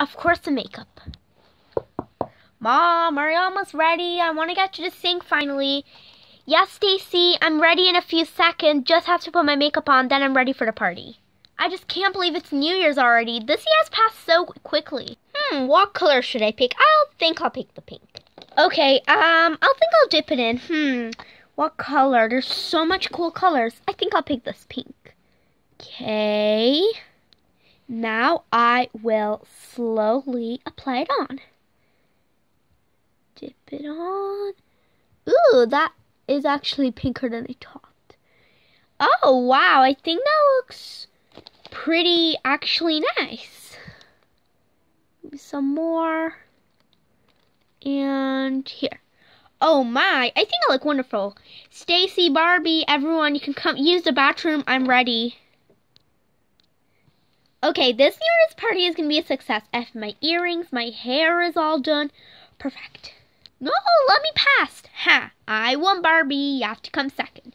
of course, the makeup. Mom, are you almost ready? I want to get you to sink finally. Yes, Stacy, I'm ready in a few seconds. Just have to put my makeup on, then I'm ready for the party. I just can't believe it's New Year's already. This year has passed so quickly. Hmm, what color should I pick? I'll think I'll pick the pink. Okay, um, I'll think I'll dip it in. Hmm, what color? There's so much cool colors. I think I'll pick this pink. Okay. Now I will slowly apply it on. Dip it on. Ooh, that is actually pinker than I thought. Oh, wow. I think that looks pretty actually nice. Maybe some more. And here. Oh my, I think I look wonderful. Stacy, Barbie, everyone, you can come use the bathroom. I'm ready. Okay, this New Year's party is going to be a success. I have my earrings, my hair is all done. Perfect. No, let me pass. Ha, I won Barbie. You have to come second.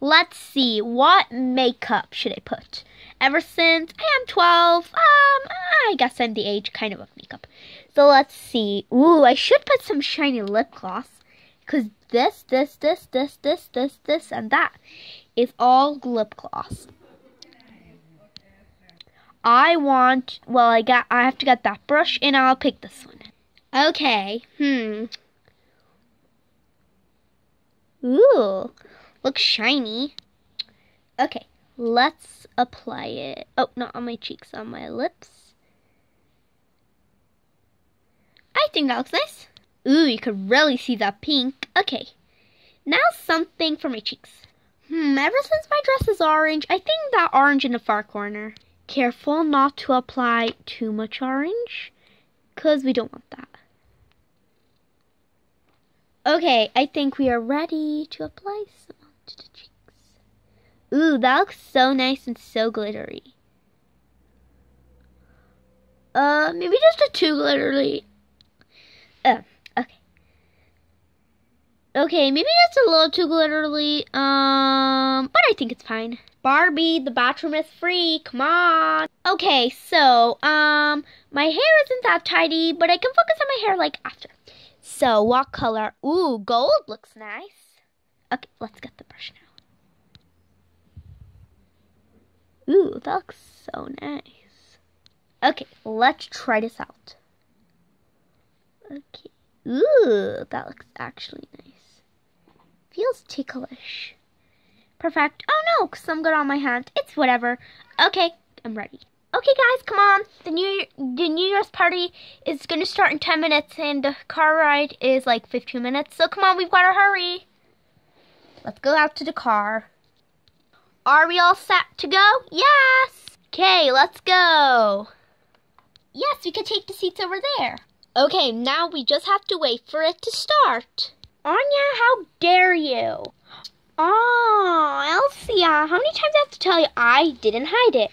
Let's see, what makeup should I put? Ever since I am 12, um, I guess I'm the age kind of of makeup. So let's see. Ooh, I should put some shiny lip gloss. Because this, this, this, this, this, this, this, and that is all lip gloss. I want, well, I got, I have to get that brush and I'll pick this one. Okay, hmm. Ooh, looks shiny. Okay, let's apply it. Oh, not on my cheeks, on my lips. I think that looks nice. Ooh, you could really see that pink. Okay, now something for my cheeks. Hmm, ever since my dress is orange, I think that orange in the far corner. Careful not to apply too much orange, because we don't want that. Okay, I think we are ready to apply some onto the cheeks. Ooh, that looks so nice and so glittery. Uh, maybe just a too glittery. Uh, okay. Okay, maybe just a little too glittery. Um, but I think it's fine. Barbie, the bathroom is free. Come on. Okay, so, um, my hair isn't that tidy, but I can focus on my hair like after. So, what color? Ooh, gold looks nice. Okay, let's get the brush now. Ooh, that looks so nice. Okay, let's try this out. Okay. Ooh, that looks actually nice. Feels ticklish. Perfect. Oh no, because I'm good on my hand. It's whatever. Okay, I'm ready. Okay, guys, come on. The new the New Year's party is gonna start in 10 minutes, and the car ride is like 15 minutes. So come on, we've got to hurry. Let's go out to the car. Are we all set to go? Yes. Okay, let's go. Yes, we can take the seats over there. Okay, now we just have to wait for it to start. Anya, how dare you? Oh, Elsia, uh, how many times I have to tell you I didn't hide it?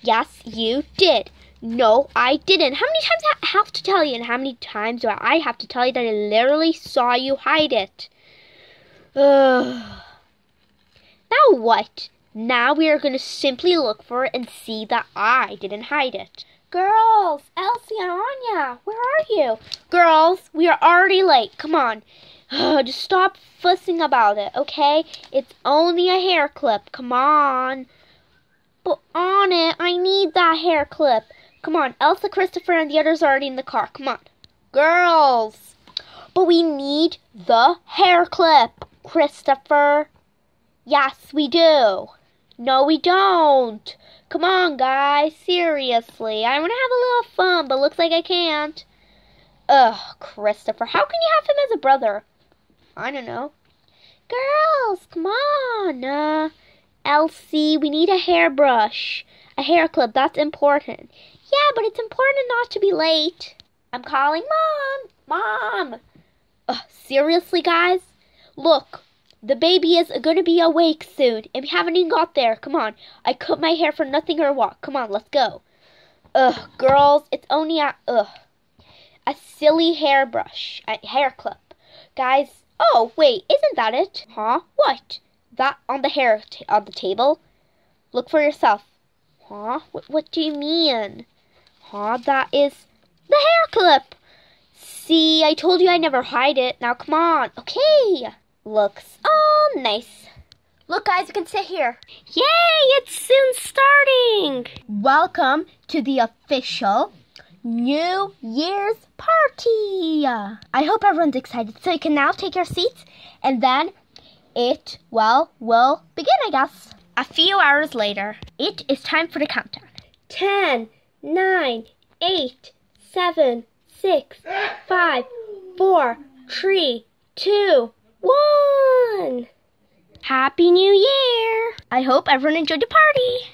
Yes, you did. No, I didn't. How many times I have to tell you, and how many times do I have to tell you that I literally saw you hide it? Ugh. Now what? Now we are going to simply look for it and see that I didn't hide it. Girls, Elsie and Anya, where are you? Girls, we are already late. Come on. Just stop fussing about it, okay? It's only a hair clip. Come on. But on it, I need that hair clip. Come on, Elsa, Christopher, and the others are already in the car. Come on. Girls. But we need the hair clip, Christopher. Yes, we do. No, we don't. Come on, guys. Seriously. I want to have a little fun, but looks like I can't. Ugh, Christopher. How can you have him as a brother? I don't know. Girls, come on. Uh, Elsie, we need a hairbrush. A hair clip. That's important. Yeah, but it's important not to be late. I'm calling Mom. Mom. Ugh, seriously, guys? Look, the baby is to be awake soon, and we haven't even got there. Come on. I cut my hair for nothing or what? Come on, let's go. Ugh, girls, it's only a, ugh, a silly hairbrush, a hair clip. Guys, oh, wait, isn't that it? Huh? What? That on the hair on the table? Look for yourself. Huh? What, what do you mean? Huh? That is The hair clip. See, I told you I never hide it. Now come on. Okay. Looks all nice. Look, guys, you can sit here. Yay, it's soon starting. Welcome to the official New Year's party. I hope everyone's excited. So you can now take your seats and then it, well, will begin, I guess. A few hours later, it is time for the countdown. Ten, nine, eight, seven, six, five, four, three, two, one. Happy New Year! I hope everyone enjoyed the party.